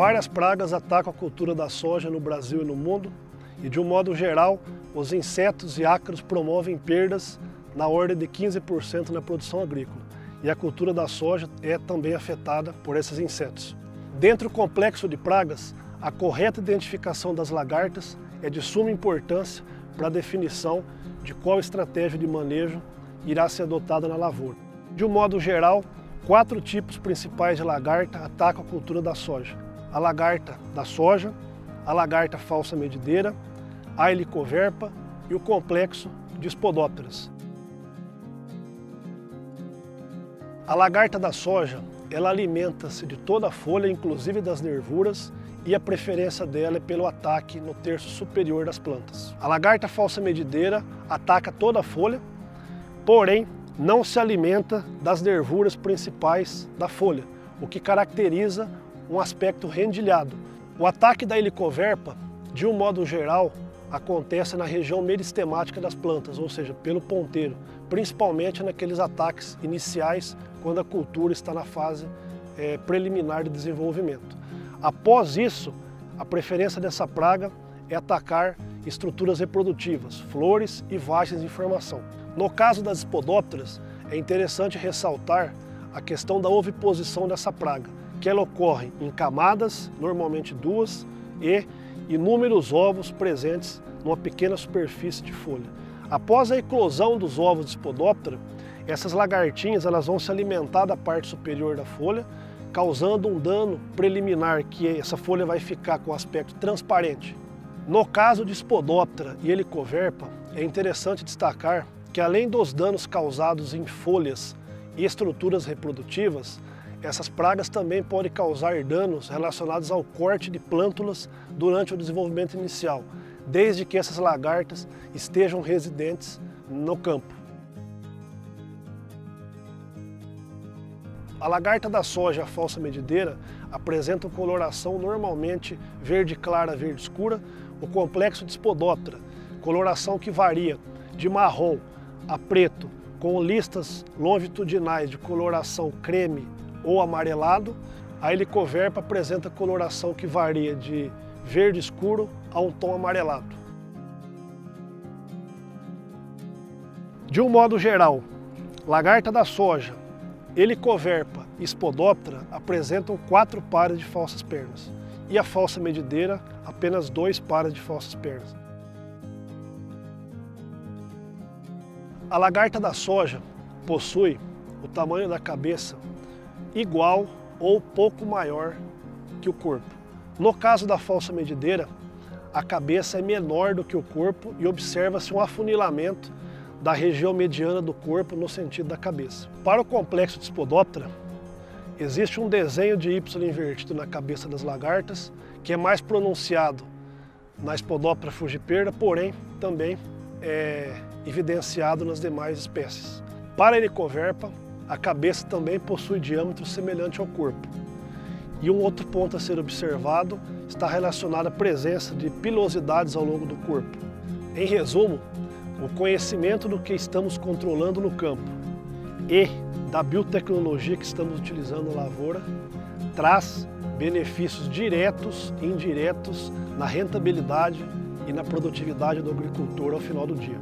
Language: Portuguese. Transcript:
Várias pragas atacam a cultura da soja no Brasil e no mundo, e de um modo geral, os insetos e ácaros promovem perdas na ordem de 15% na produção agrícola, e a cultura da soja é também afetada por esses insetos. Dentro do complexo de pragas, a correta identificação das lagartas é de suma importância para a definição de qual estratégia de manejo irá ser adotada na lavoura. De um modo geral, quatro tipos principais de lagarta atacam a cultura da soja. A lagarta da soja, a lagarta falsa medideira, a helicoverpa e o complexo de espodópteras. A lagarta da soja, ela alimenta-se de toda a folha, inclusive das nervuras, e a preferência dela é pelo ataque no terço superior das plantas. A lagarta falsa medideira ataca toda a folha, porém não se alimenta das nervuras principais da folha, o que caracteriza um aspecto rendilhado. O ataque da helicoverpa, de um modo geral, acontece na região meristemática das plantas, ou seja, pelo ponteiro, principalmente naqueles ataques iniciais, quando a cultura está na fase é, preliminar de desenvolvimento. Após isso, a preferência dessa praga é atacar estruturas reprodutivas, flores e vagens de formação. No caso das espodópteras, é interessante ressaltar a questão da oviposição dessa praga, que ela ocorre em camadas, normalmente duas, e inúmeros ovos presentes numa pequena superfície de folha. Após a eclosão dos ovos de espodóptera, essas lagartinhas elas vão se alimentar da parte superior da folha causando um dano preliminar, que essa folha vai ficar com aspecto transparente. No caso de Spodoptera e Helicoverpa, é interessante destacar que além dos danos causados em folhas e estruturas reprodutivas, essas pragas também podem causar danos relacionados ao corte de plântulas durante o desenvolvimento inicial, desde que essas lagartas estejam residentes no campo. A lagarta da soja falsa medideira apresenta coloração normalmente verde clara, verde escura, o complexo de coloração que varia de marrom a preto, com listas longitudinais de coloração creme ou amarelado. A helicoverpa apresenta coloração que varia de verde escuro a um tom amarelado. De um modo geral, lagarta da soja, Helicoverpa e Spodoptera apresentam quatro pares de falsas pernas e a falsa medideira apenas dois pares de falsas pernas. A lagarta da soja possui o tamanho da cabeça igual ou pouco maior que o corpo. No caso da falsa medideira, a cabeça é menor do que o corpo e observa-se um afunilamento da região mediana do corpo no sentido da cabeça. Para o complexo de Spodoptera, existe um desenho de Y invertido na cabeça das lagartas, que é mais pronunciado na Spodoptera fugiperda, porém também é evidenciado nas demais espécies. Para a Helicoverpa, a cabeça também possui diâmetro semelhante ao corpo. E um outro ponto a ser observado está relacionado à presença de pilosidades ao longo do corpo. Em resumo, o conhecimento do que estamos controlando no campo e da biotecnologia que estamos utilizando na lavoura traz benefícios diretos e indiretos na rentabilidade e na produtividade do agricultor ao final do dia.